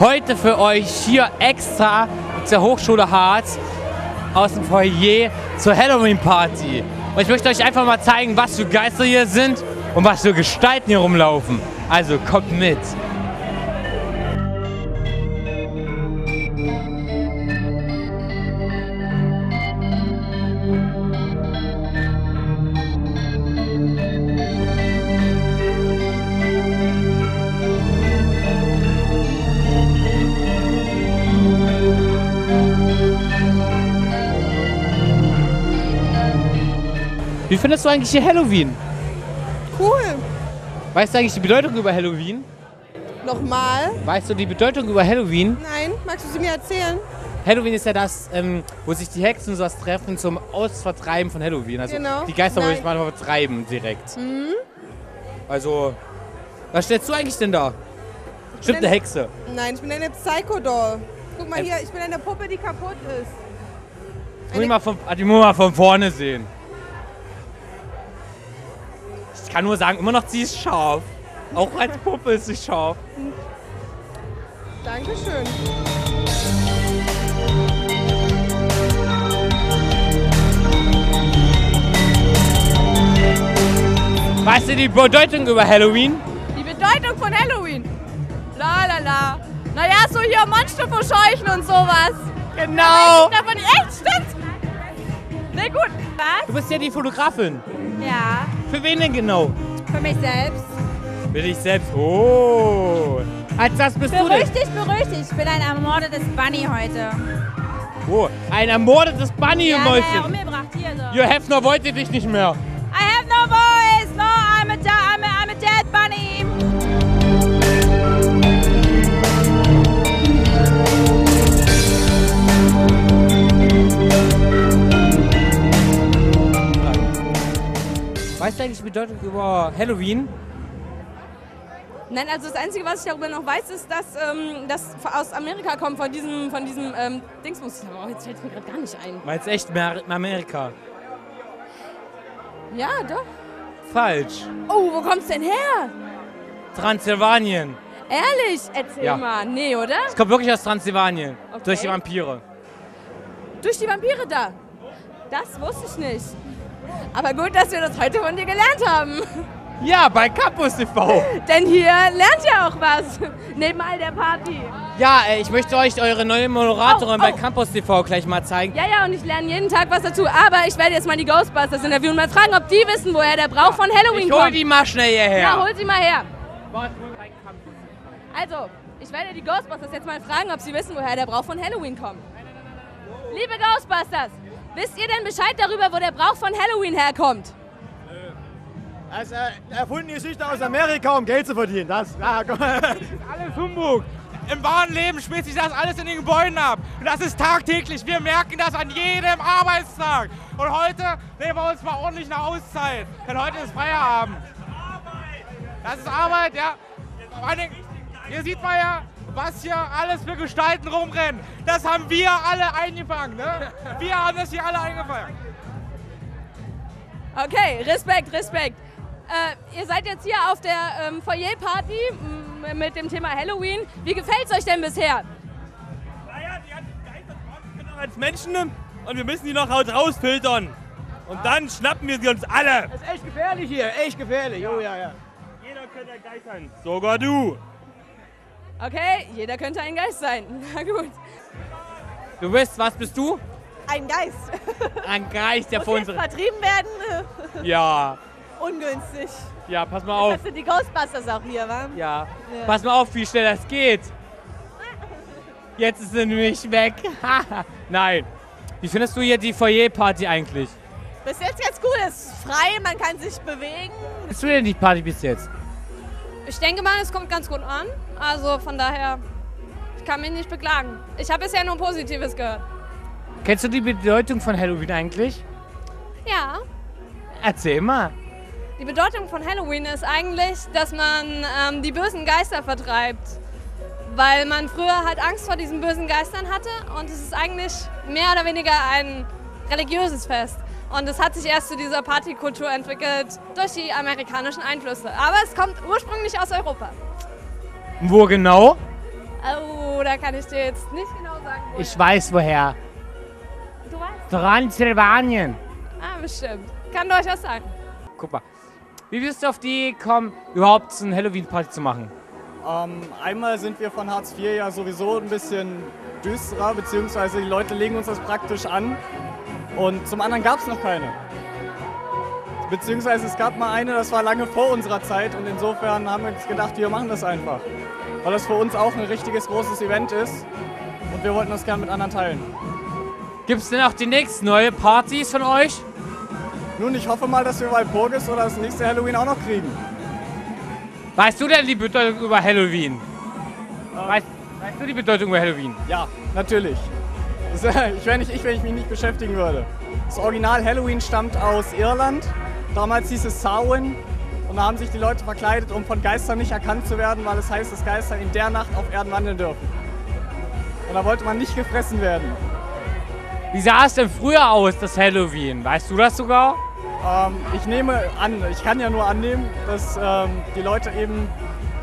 Heute für euch hier extra zur Hochschule Harz aus dem Foyer zur Halloween Party. Und ich möchte euch einfach mal zeigen, was für Geister hier sind und was für Gestalten hier rumlaufen. Also kommt mit. Wie findest du eigentlich hier Halloween? Cool. Weißt du eigentlich die Bedeutung über Halloween? Nochmal? Weißt du die Bedeutung über Halloween? Nein, magst du sie mir erzählen? Halloween ist ja das, ähm, wo sich die Hexen sowas treffen zum Ausvertreiben von Halloween. Also Genau. die Geister wollen sich mal vertreiben direkt. Mhm. Also, was stellst du eigentlich denn da? Stimmt bin eine Hexe. Nein, ich bin eine Psycho-Doll. Guck mal hier, ich bin eine Puppe, die kaputt ist. Ich muss die mal von, ah, die muss man mal von vorne sehen. Ich kann nur sagen, immer noch sie ist scharf. Auch als Puppe ist sie scharf. Dankeschön. Weißt du die Bedeutung über Halloween? Die Bedeutung von Halloween. La la la. Naja, so hier Monster verscheuchen und sowas. Genau. Davon echt stimmt. Na gut. Was? Du bist ja die Fotografin. Ja, Für wen denn genau? für mich selbst. Für dich selbst. Oh. Als das bist du Beruhig denn? beruhig dich. Ich bin ein ermordetes Bunny heute. Oh, ein ermordetes Ja, Bunny-Mäuschen. naja, umgebracht hier so. Ihr Hefner wollte dich nicht mehr. Bedeutung über Halloween? Nein, also das Einzige, was ich darüber noch weiß, ist, dass ähm, das aus Amerika kommt, von diesem, von diesem ähm, Dingsbus. Aber jetzt fällt es mir gerade gar nicht ein. Meinst echt Mer Amerika? Ja, doch. Falsch. Oh, wo kommt's denn her? Transsilvanien. Ehrlich? Erzähl Ja. mal. Nee, oder? Es kommt wirklich aus Transsilvanien. Okay. Durch die Vampire. Durch die Vampire da. Das wusste ich nicht. Aber gut, dass wir das heute von dir gelernt haben. Ja, bei Campus TV. Denn hier lernt ihr auch was. Neben all der Party. Ja, äh, ich möchte euch eure neue Moderatorin Au, au. bei Campus TV gleich mal zeigen. Ja, ja, und ich lerne jeden Tag was dazu. Aber ich werde jetzt mal die Ghostbusters interviewen und mal fragen, ob die wissen, woher der Brauch von Halloween Ich hol kommt. die mal schnell hierher. Ja, hol sie mal her. Also, ich werde die Ghostbusters jetzt mal fragen, ob sie wissen, woher der Brauch von Halloween kommt. Liebe Ghostbusters, wisst ihr denn Bescheid darüber, wo der Brauch von Halloween herkommt? Das ist äh, erfundene Geschichte aus Amerika, um Geld zu verdienen. Das, ja, komm. Alles Humbug. Im wahren Leben spielt sich das alles in den Gebäuden ab. Und das ist tagtäglich. Wir merken das an jedem Arbeitstag. Und heute nehmen wir uns mal ordentlich eine Auszeit. Denn heute ist Feierabend. Das ist Arbeit, ja. Vor allen Dingen, hier sieht man ja, was hier alles für Gestalten rumrennen. Das haben wir alle eingefangen. Ne? Wir haben das hier alle eingefangen. Okay, Respekt, Respekt. Äh, ihr seid jetzt hier auf der ähm, Foyer-Party m- mit dem Thema Halloween. Wie gefällt es euch denn bisher? Naja, die ganzen Geister sind noch als Menschen und wir müssen die noch raus- rausfiltern. Und dann schnappen wir sie uns alle. Das ist echt gefährlich hier, echt gefährlich. Oh, ja, ja. Jeder könnte ein Geist sein. Sogar du. Okay, jeder könnte ein Geist sein. Na gut. Du bist, was bist du? Ein Geist. Ein Geist, der jetzt uns. vertrieben werden? Ja, Ungünstig. ja, pass mal auf. Das sind die Ghostbusters auch hier, wa? Ja. Pass mal auf, wie schnell das geht. Jetzt ist sie nämlich weg. Nein. Wie findest du hier die Foyer-Party eigentlich? Bis jetzt ganz gut. Es ist frei, man kann sich bewegen. Wie findest du denn die Party bis jetzt? Ich denke mal, es kommt ganz gut an. Also von daher, ich kann mich nicht beklagen. Ich habe bisher nur Positives gehört. Kennst du die Bedeutung von Halloween eigentlich? Ja, Erzähl mal. die Bedeutung von Halloween ist eigentlich, dass man ähm, die bösen Geister vertreibt. Weil man früher halt Angst vor diesen bösen Geistern hatte und es ist eigentlich mehr oder weniger ein religiöses Fest. Und es hat sich erst zu dieser Partykultur entwickelt durch die amerikanischen Einflüsse. Aber es kommt ursprünglich aus Europa. Wo genau? Oh, da kann ich dir jetzt nicht genau sagen, wo. Ich weiß woher. du weißt? Transsilvanien. Ah, bestimmt. Kann durchaus sein. Guck mal. Wie bist du auf die gekommen, überhaupt so eine Halloween-Party zu machen? Ähm, einmal sind wir von Hartz IV ja sowieso ein bisschen düsterer, beziehungsweise die Leute legen uns das praktisch an. Und zum anderen gab es noch keine. Beziehungsweise es gab mal eine, das war lange vor unserer Zeit und insofern haben wir uns gedacht, wir machen das einfach. Weil das für uns auch ein richtiges großes Event ist und wir wollten das gerne mit anderen teilen. Gibt es denn auch die nächsten neue Partys von euch? Nun, ich hoffe mal, dass wir Walpurgis oder das nächste Halloween auch noch kriegen. Weißt du denn die Bedeutung über Halloween? Weißt, weißt du die Bedeutung über Halloween? Ja, natürlich. Äh, Ich wäre nicht ich, wenn ich mich nicht beschäftigen würde. Das Original Halloween stammt aus Irland. Damals hieß es Samhain. Und da haben sich die Leute verkleidet, um von Geistern nicht erkannt zu werden, weil es heißt, dass Geister in der Nacht auf Erden wandeln dürfen. Und da wollte man nicht gefressen werden. Wie sah es denn früher aus, das Halloween? Weißt du das sogar? Ähm, ich nehme an, ich kann ja nur annehmen, dass ähm, die Leute eben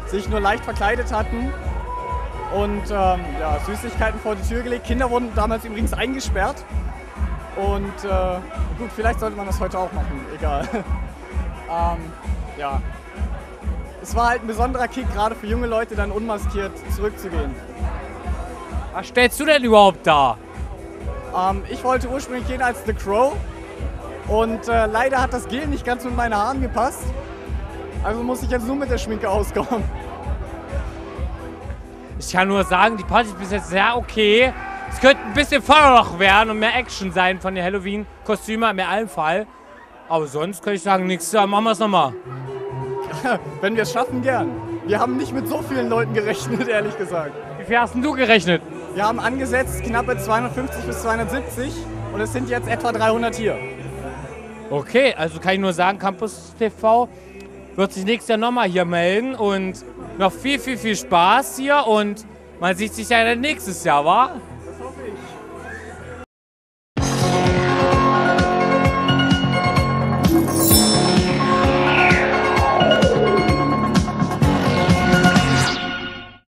sich nur leicht verkleidet hatten und ähm, ja, Süßigkeiten vor die Tür gelegt. Kinder wurden damals übrigens eingesperrt. Und äh, gut, vielleicht sollte man das heute auch machen, egal. ähm, ja. Es war halt ein besonderer Kick, gerade für junge Leute dann unmaskiert zurückzugehen. Was stellst du denn überhaupt dar? Ähm, ich wollte ursprünglich gehen als The Crow und äh, leider hat das Gel nicht ganz mit meinen Haaren gepasst. Also muss ich jetzt nur mit der Schminke auskommen. Ich kann nur sagen, die Party ist bis jetzt sehr okay. Es könnte ein bisschen voller noch werden und mehr Action sein von den Halloween-Kostümen, im allen Fall. Aber sonst könnte ich sagen, nächstes Jahr machen wir es nochmal. Wenn wir es schaffen, gern. Wir haben nicht mit so vielen Leuten gerechnet, ehrlich gesagt. Wie viel hast denn du gerechnet? Wir haben angesetzt knappe 250 bis 270 und es sind jetzt etwa 300 hier. Okay, also kann ich nur sagen, Campus TV wird sich nächstes Jahr nochmal hier melden und noch viel, viel, viel Spaß hier und man sieht sich ja dann nächstes Jahr, wa?